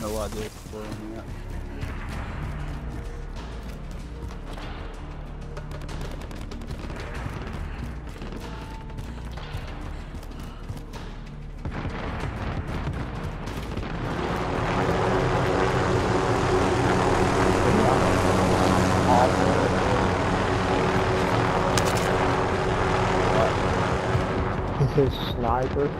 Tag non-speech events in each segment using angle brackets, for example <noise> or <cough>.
no idea where I'm at. sniper.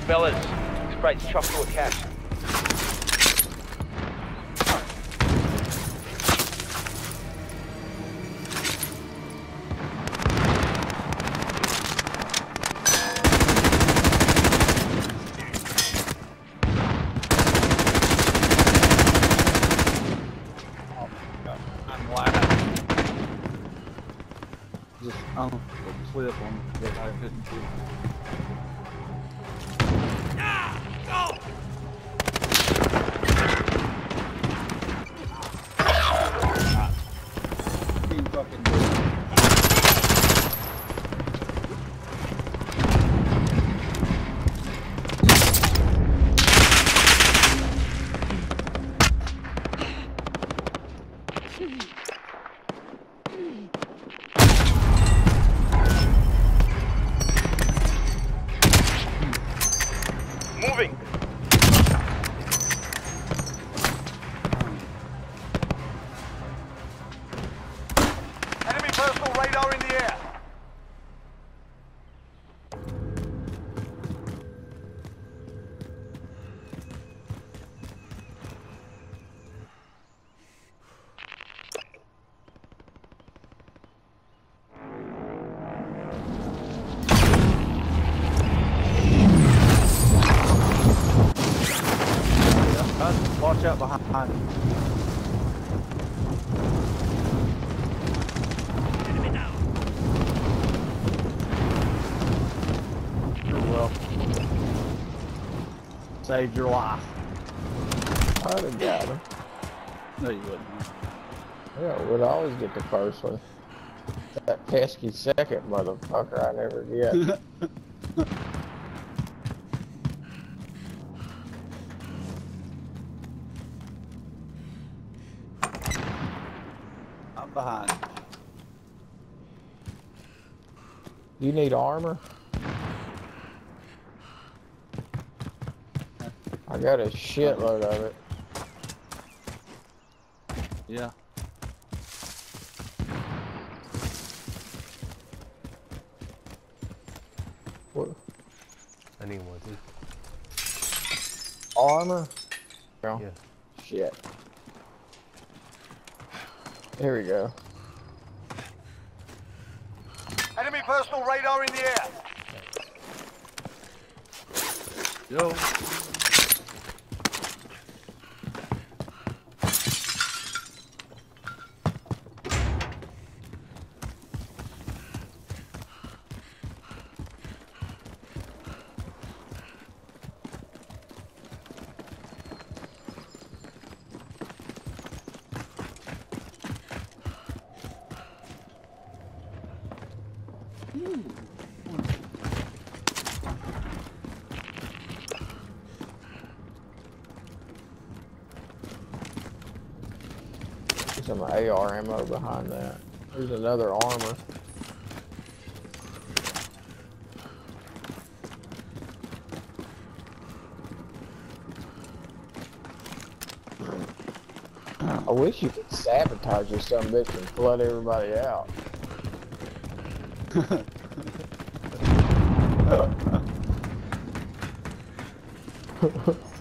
fellas. it's chock full of cash. Saved your life. I'd have got him. No, you wouldn't. Yeah, would always get the first one. That pesky second motherfucker I never get. <laughs> I'm behind. you need armor? Got a shitload of it. Yeah. What, I need one too. armor? No. Yeah. Shit. Here we go. Enemy personal radar in the air. Yo. There's some AR ammo behind that. There's another armor. I wish you could sabotage this some bitch and flood everybody out. <laughs>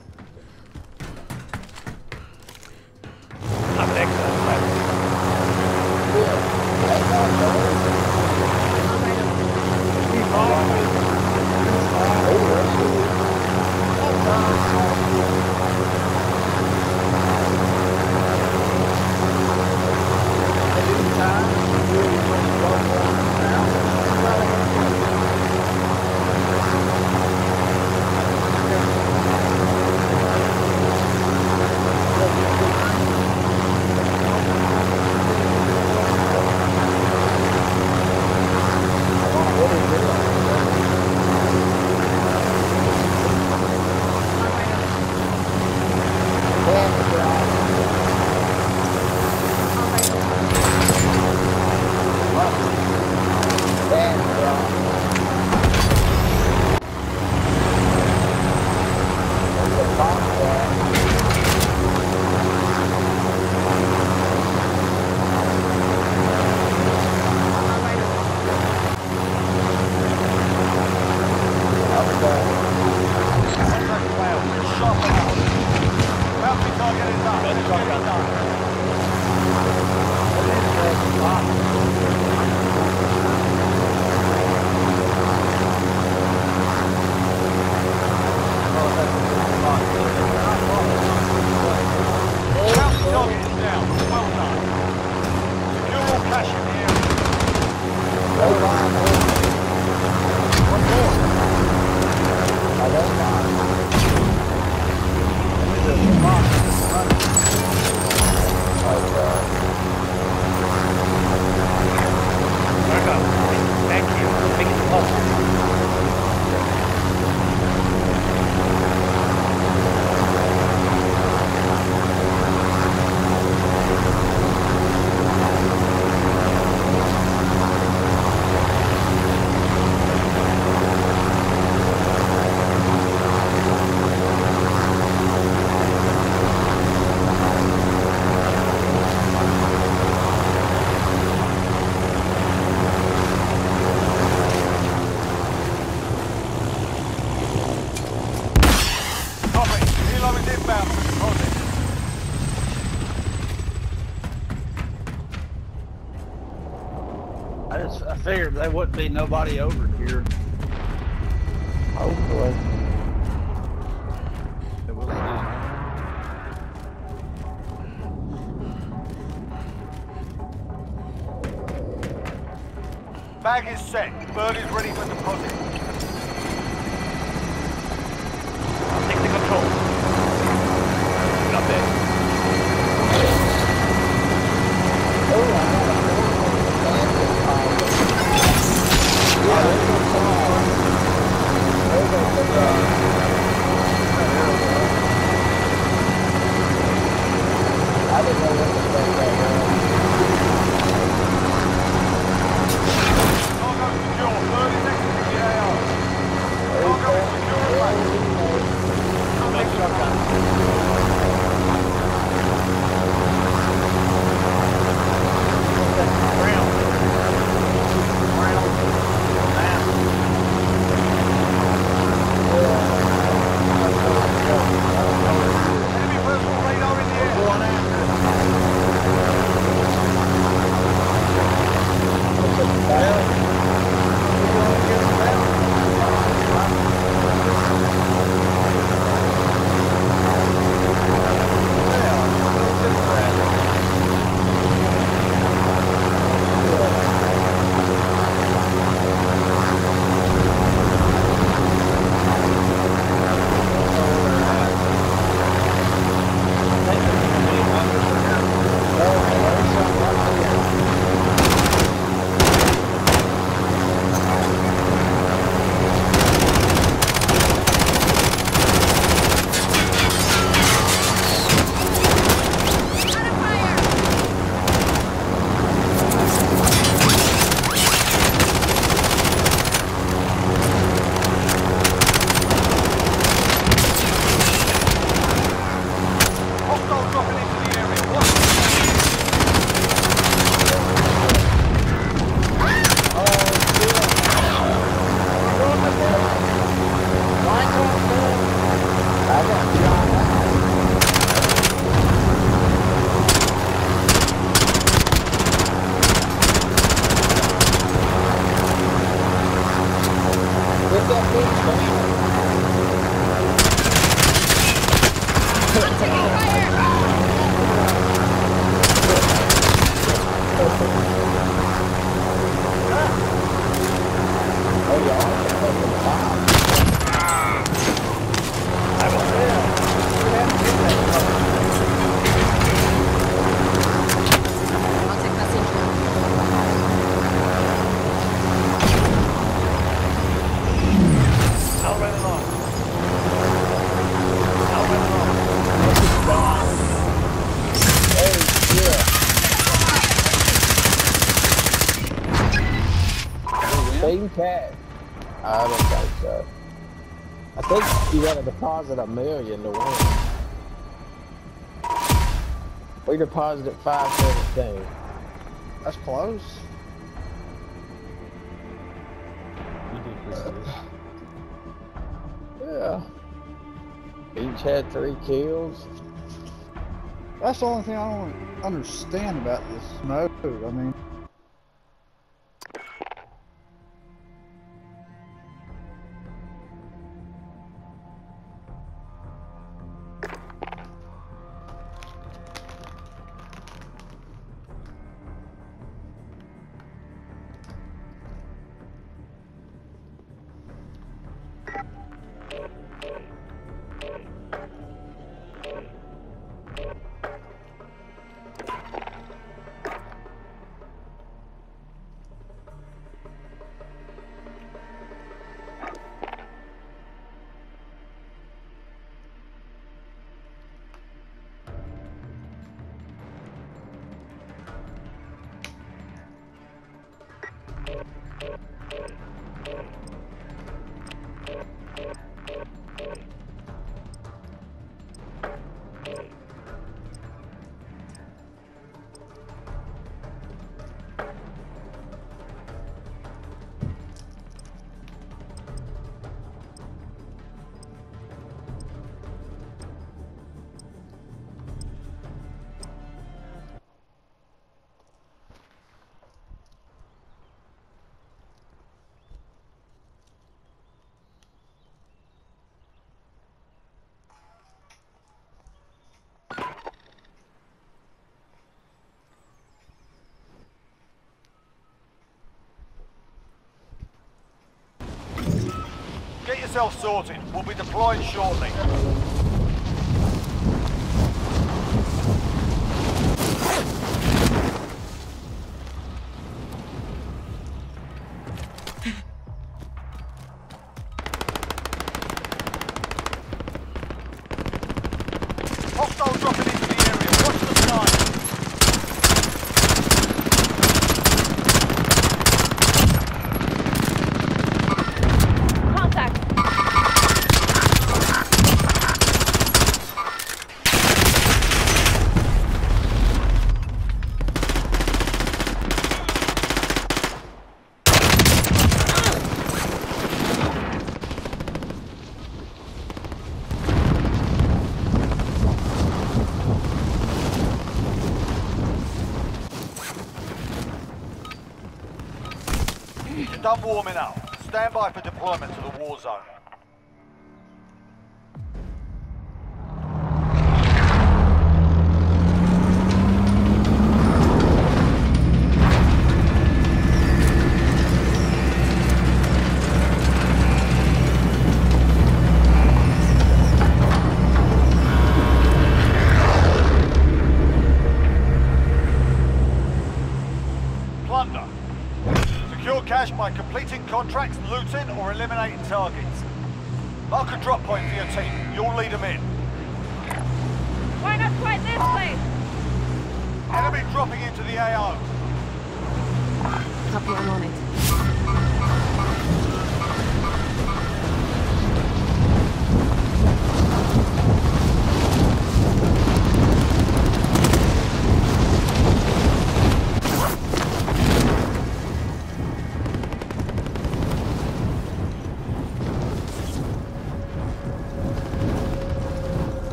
there wouldn't be nobody over here. Cash. I don't think so. I think you got to deposit a million to win. We deposited five seventeen. That's close. You did pretty good. Yeah. Each had three kills. That's the only thing I don't understand about this mode. I mean, yourself sorted. We'll be deploying shortly. Plunder. Secure cash by completing contracts, looting, or eliminating targets. Mark a drop point for your team. You'll lead them in. Why not try this place? Enemy dropping into the AO. Copy, I'm on it.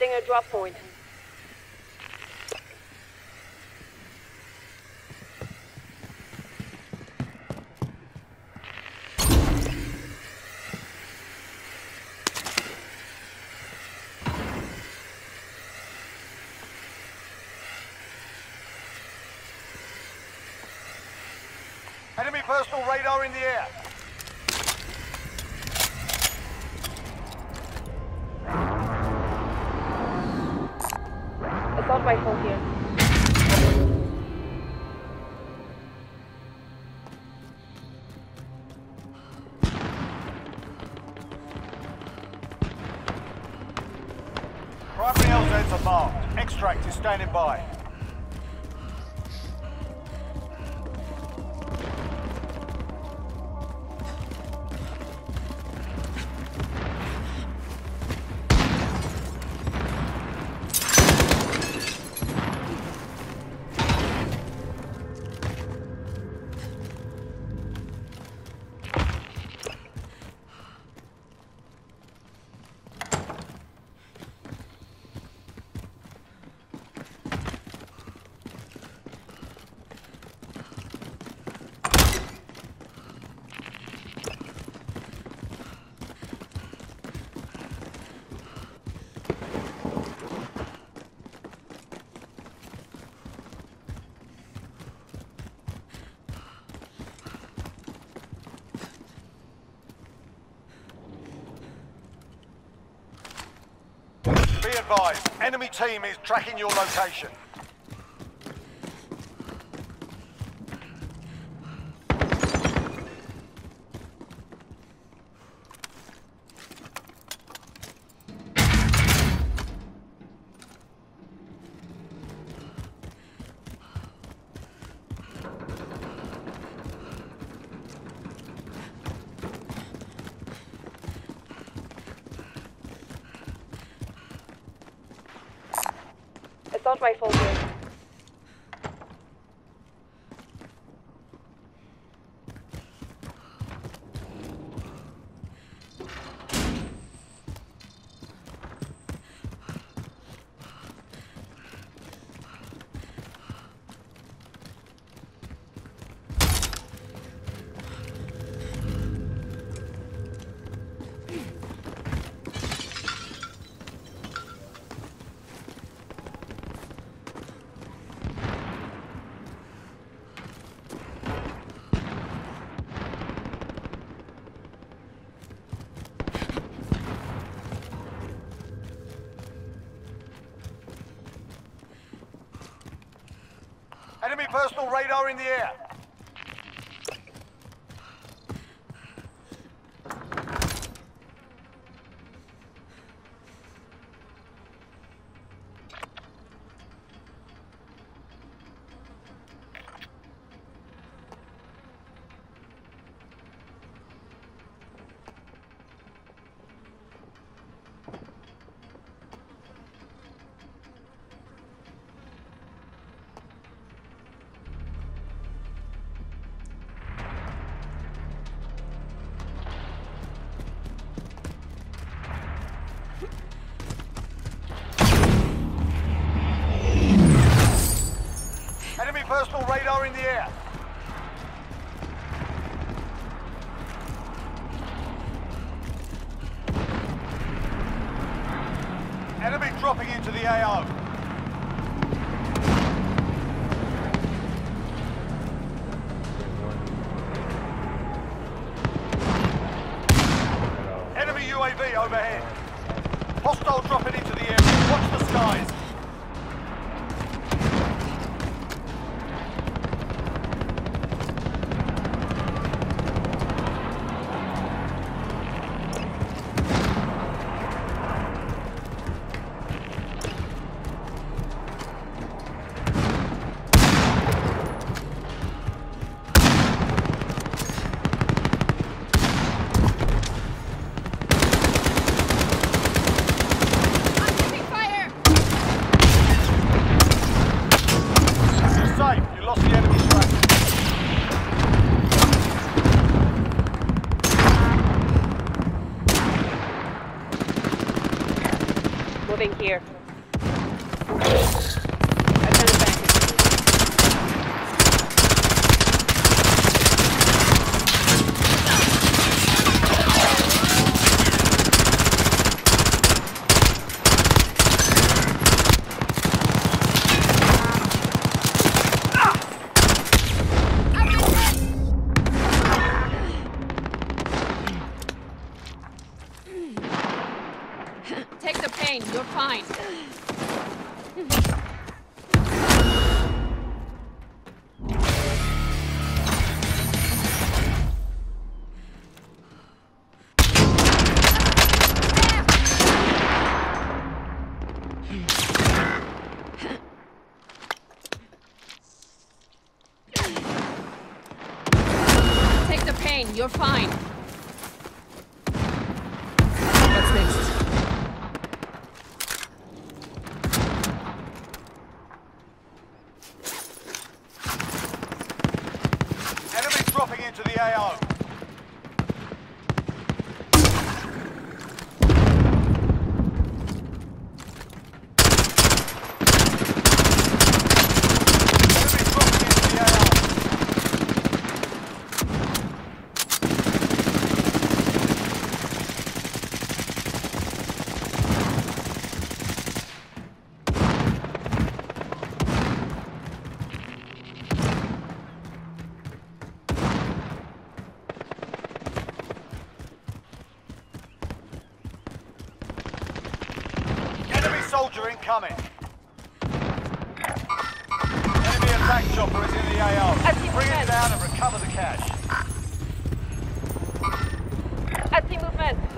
Setting a drop point. Enemy personal radar in the air. Extract is standing by. advised, enemy team is tracking your location. in the air. radar in the air.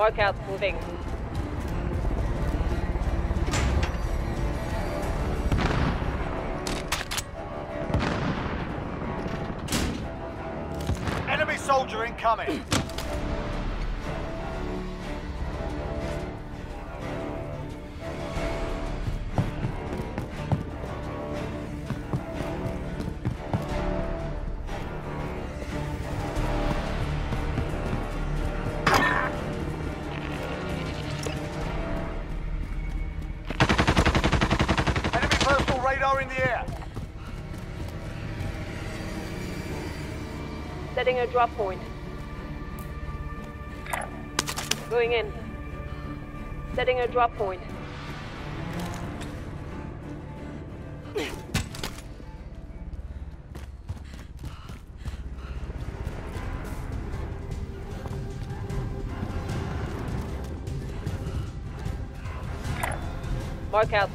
Movement. Mark moving. Enemy soldier incoming. <clears throat> Setting a drop point. Going in. Setting a drop point. Mark out,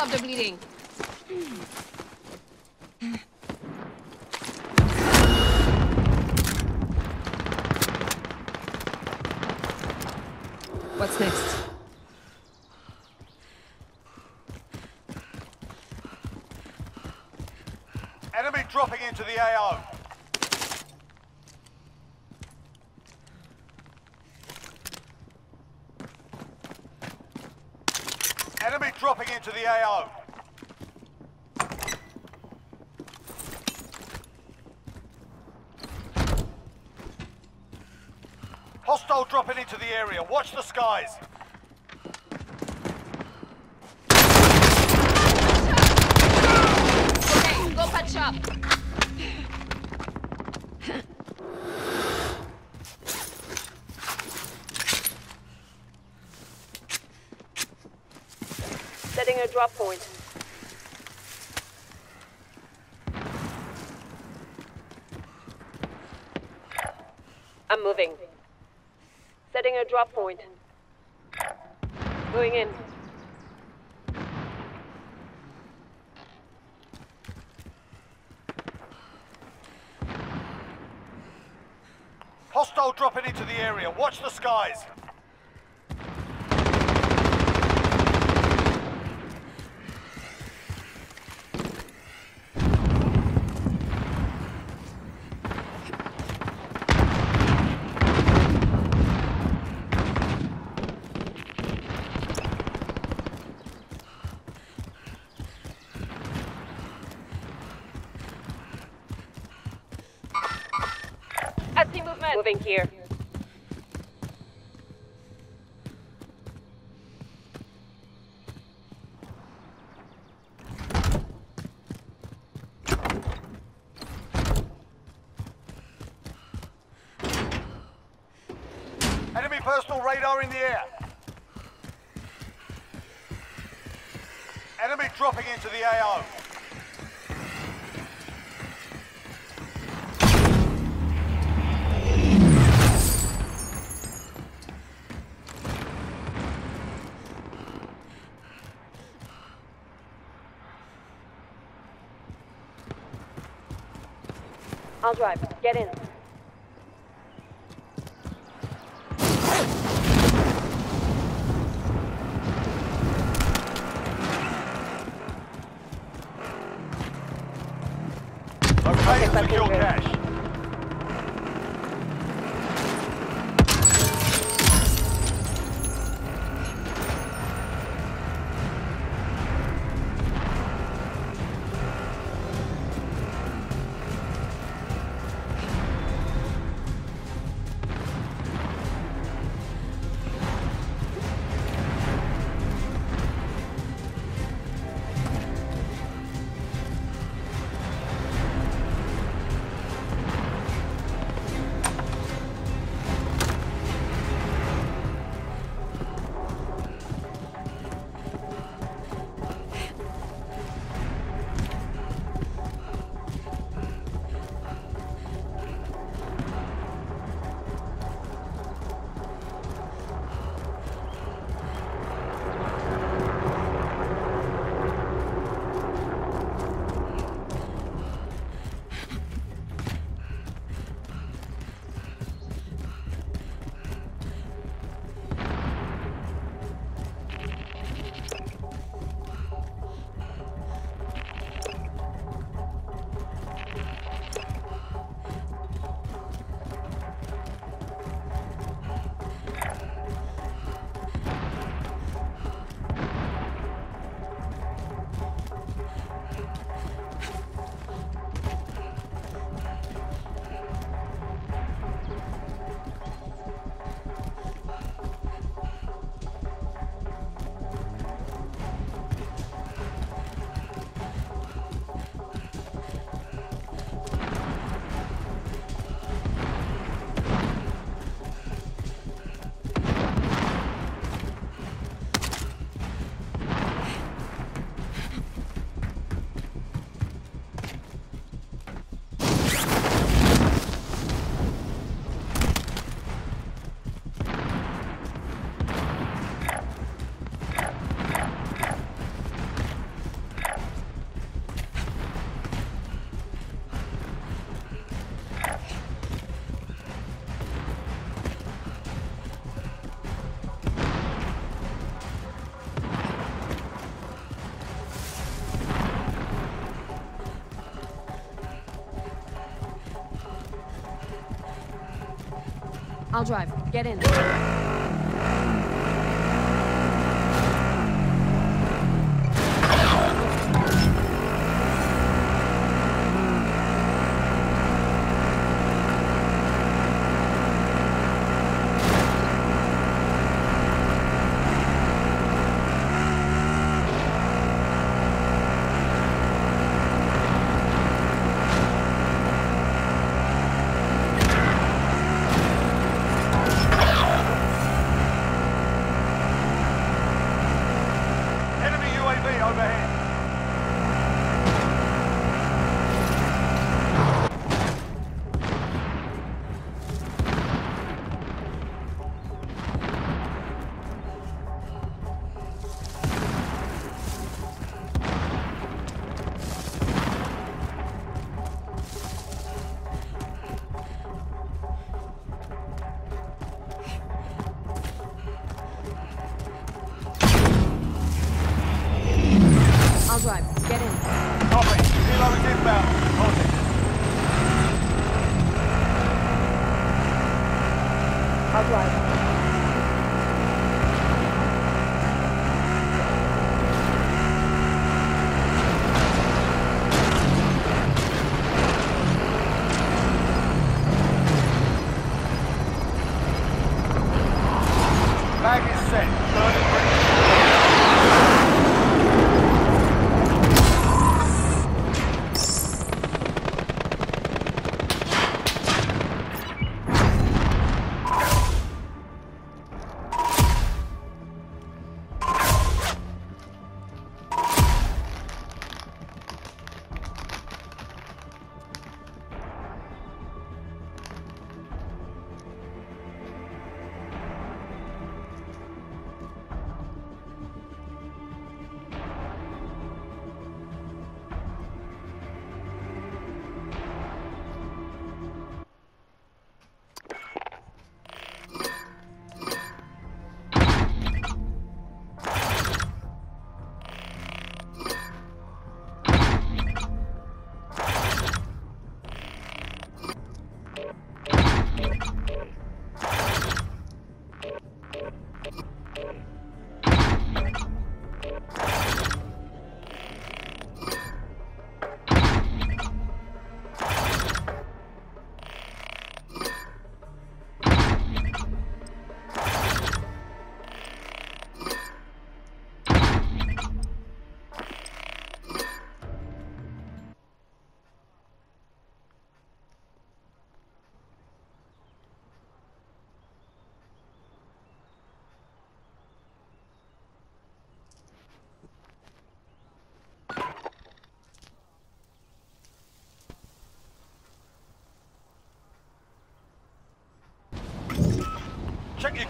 stop the bleeding. What's next? Enemy dropping into the AO. Enemy dropping into the AO. Hostile dropping into the area. Watch the skies. Okay, go patch up. Setting a drop point. I'm moving. Setting a drop point. Going in. Hostile dropping into the area. Watch the skies. I'll drive. Get in. Okay, secure cash. I'll drive. Get in.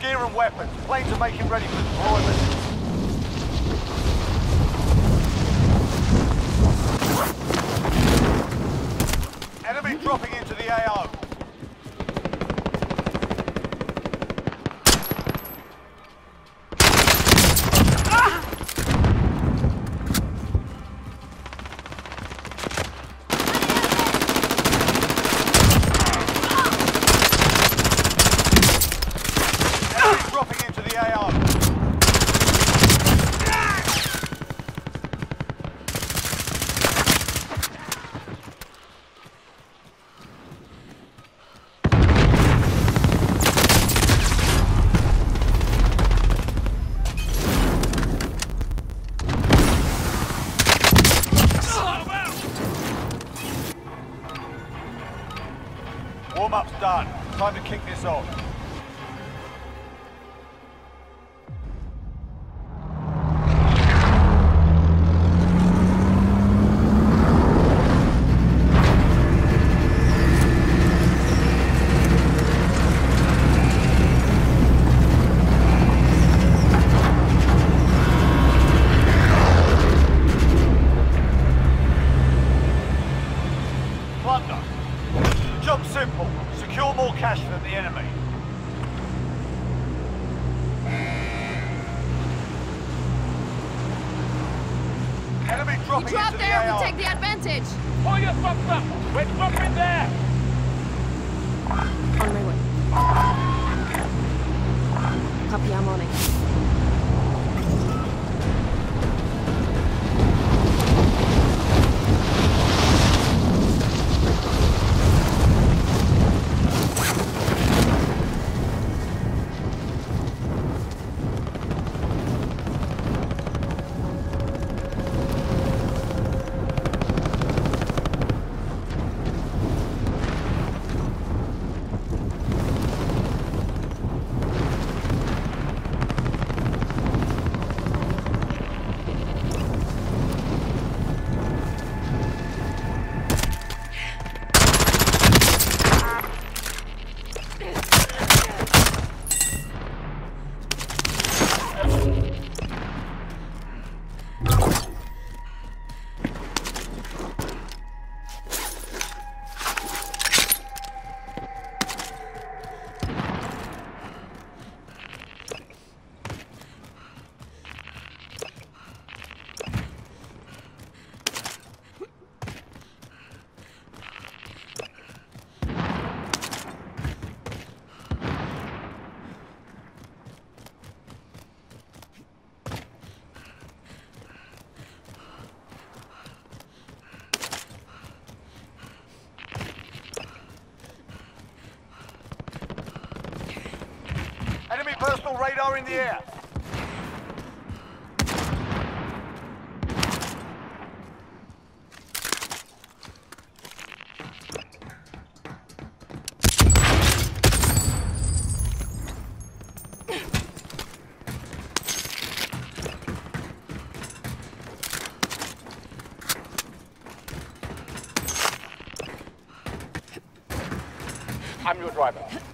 gear and weapons. Planes are making ready for deployment. Enemy dropping into the AO. radar in the air. I'm your driver.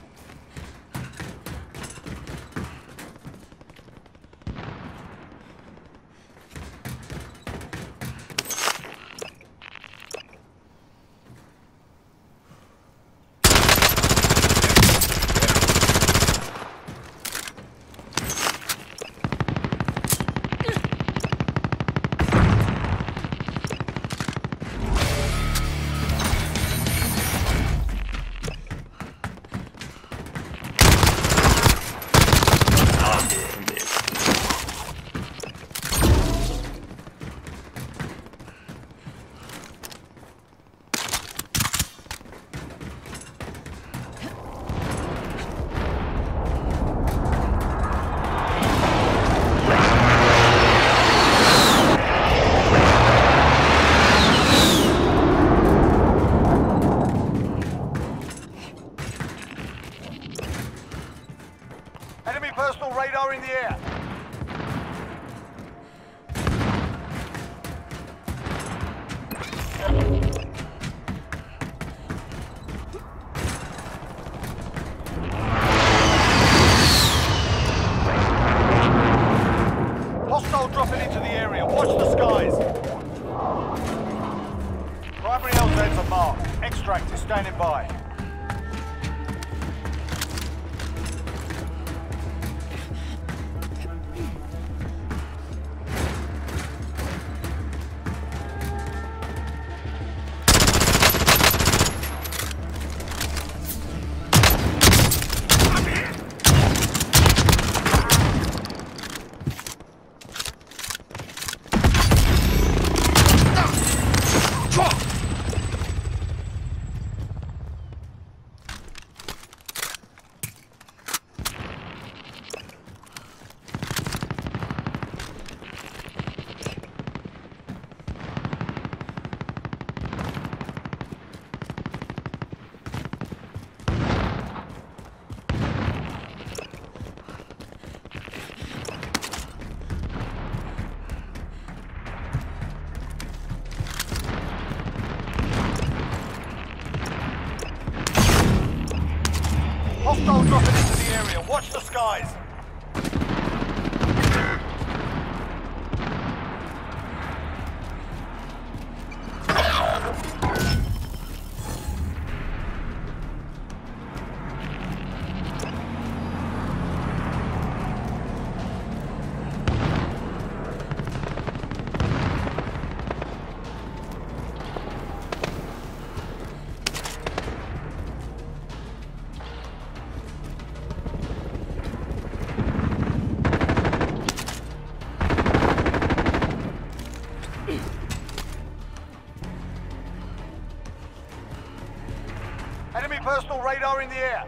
Radar in the air.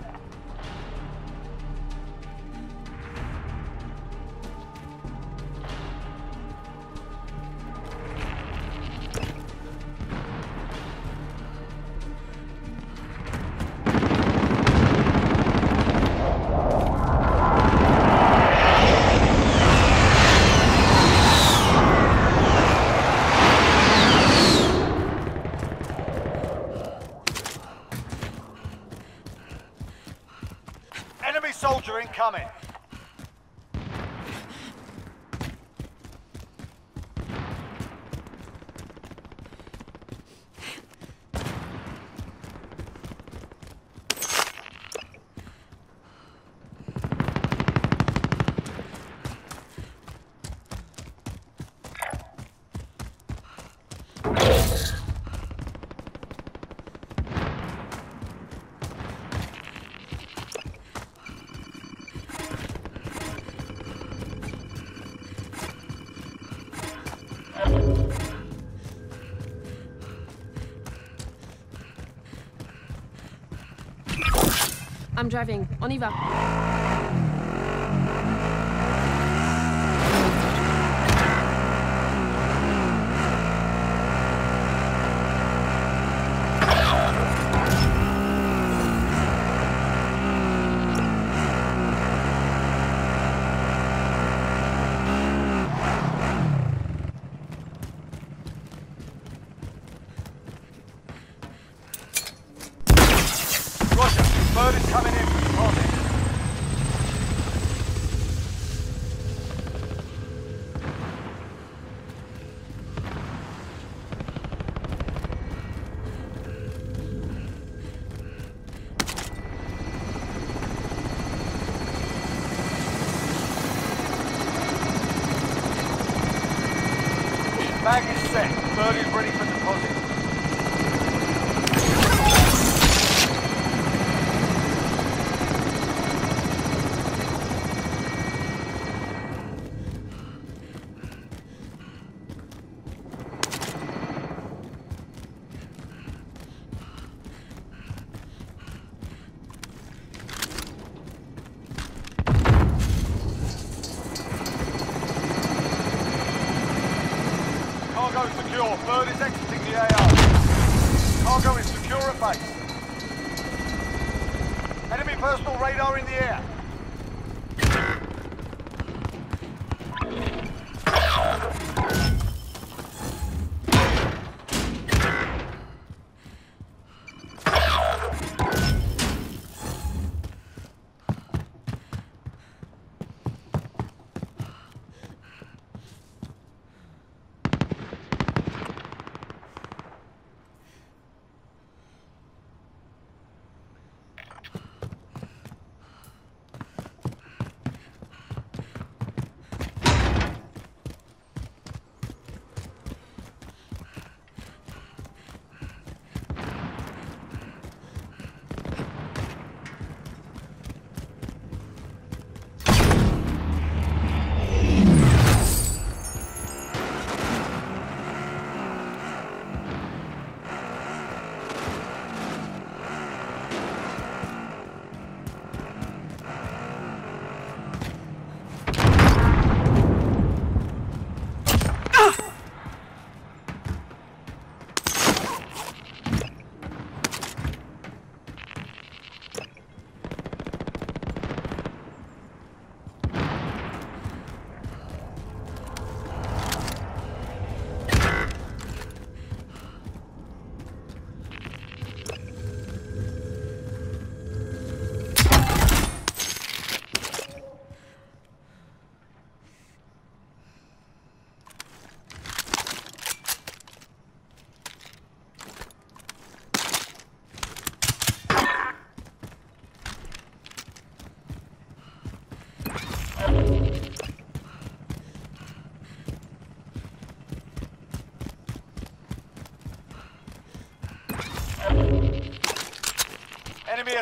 I'm driving. On y va.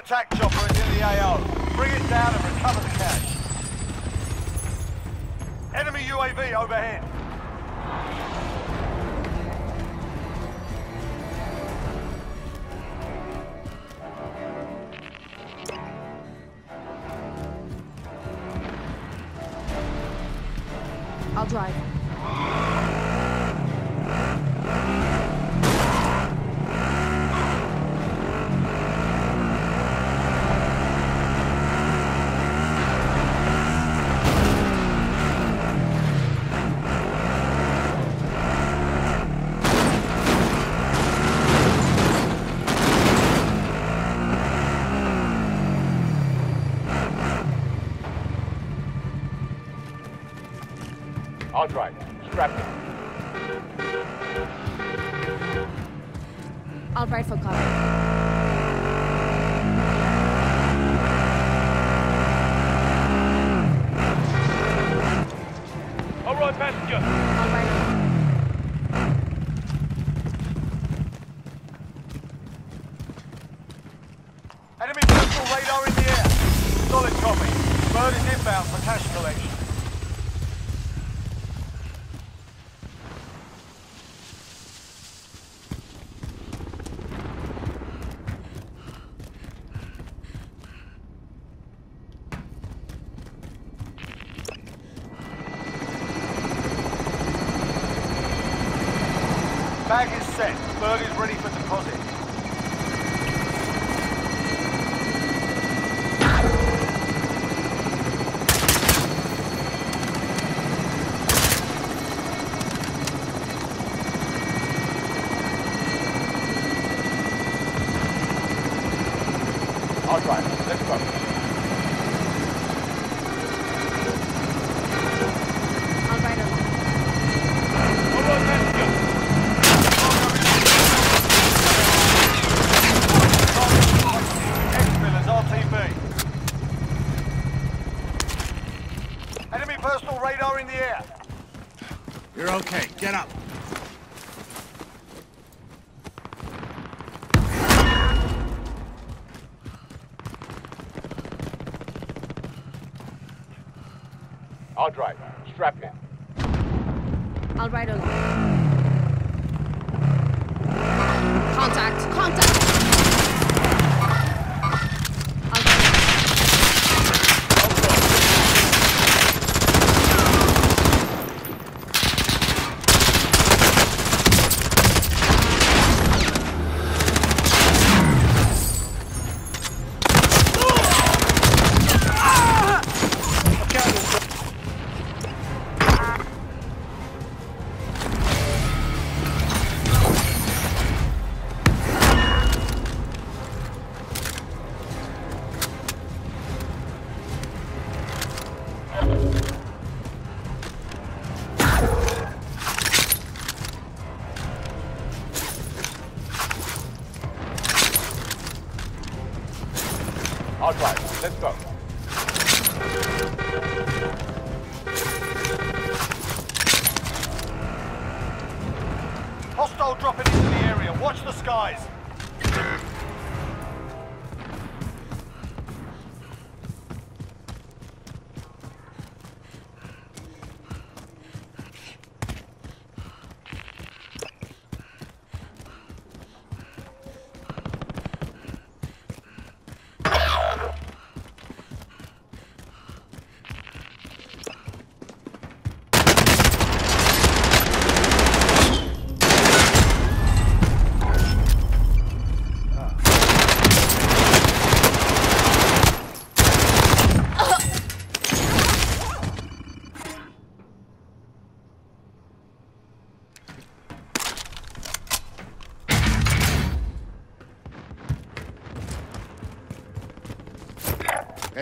attack chopper is in the AO. Bring it down and recover the cash. Enemy UAV overhead. Radar in the air. Solid copy. Bird is inbound for cash collection.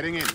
Heading in.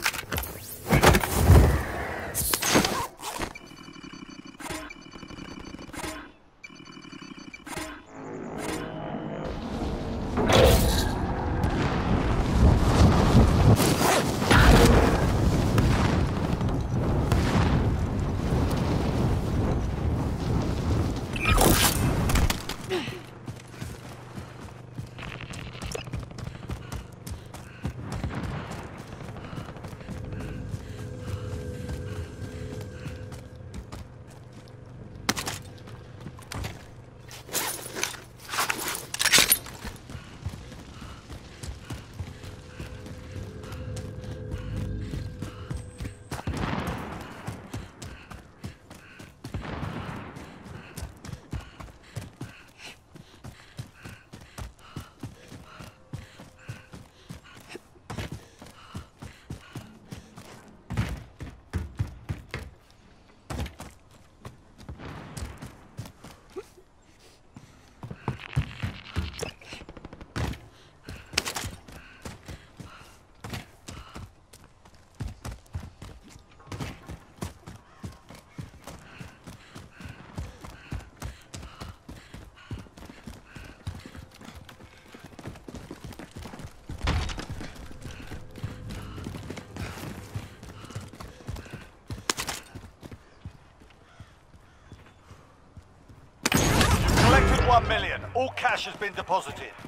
Cash has been deposited.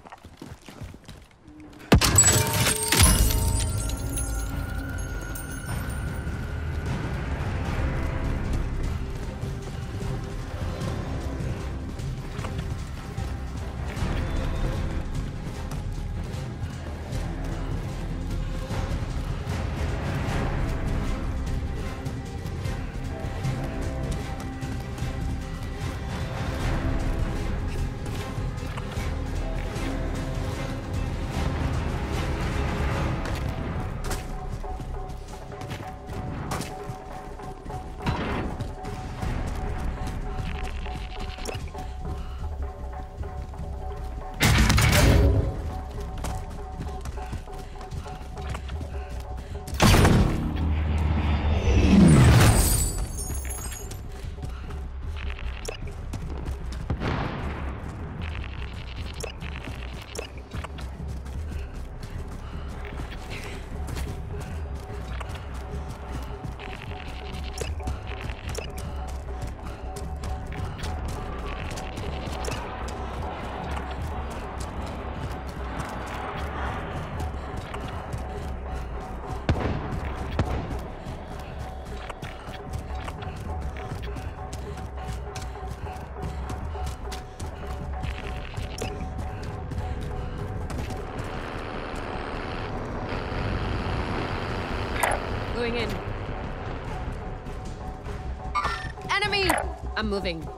Moving.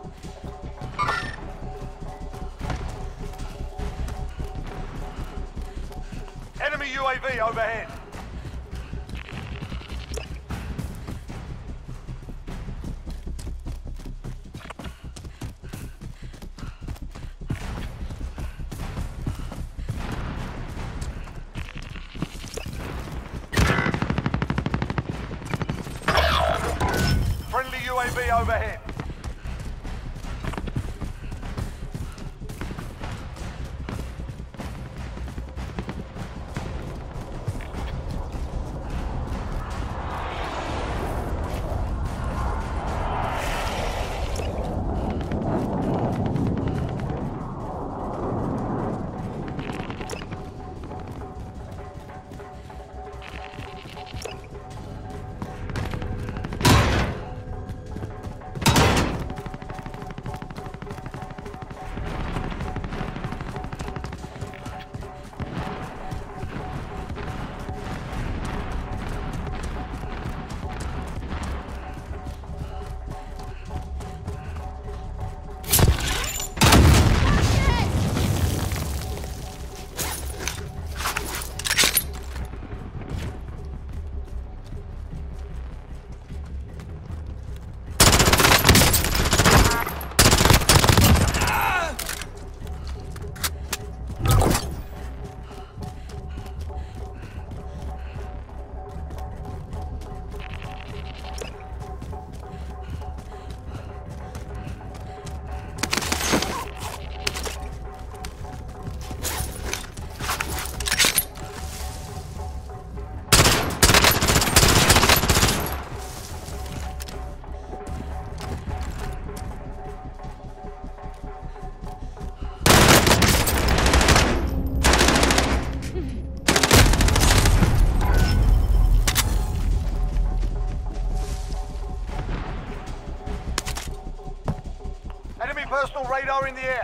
Radar in the air.